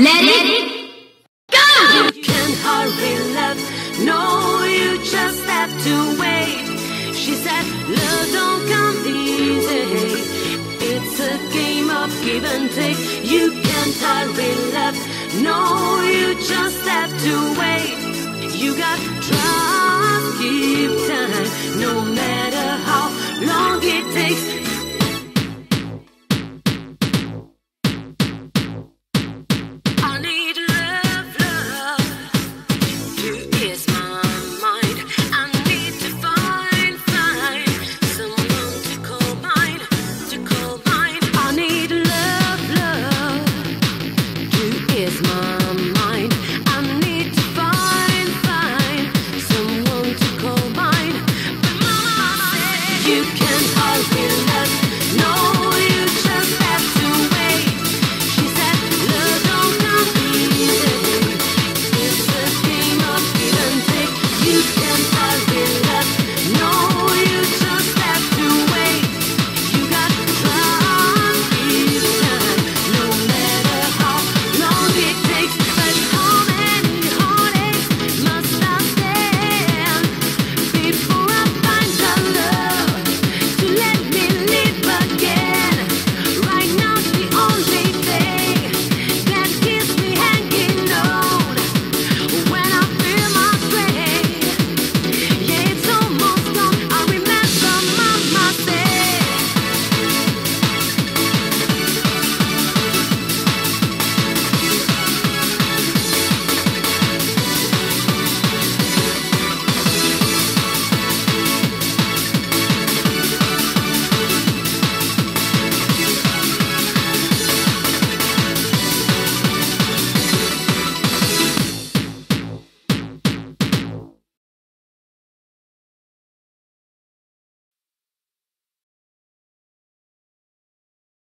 Let it go! You can't hurry love, no, you just have to wait. She said, love don't come easy. It's a game of give and take. You can't hurry love, no, you just have to wait. You got trust, give time, no matter how long it takes.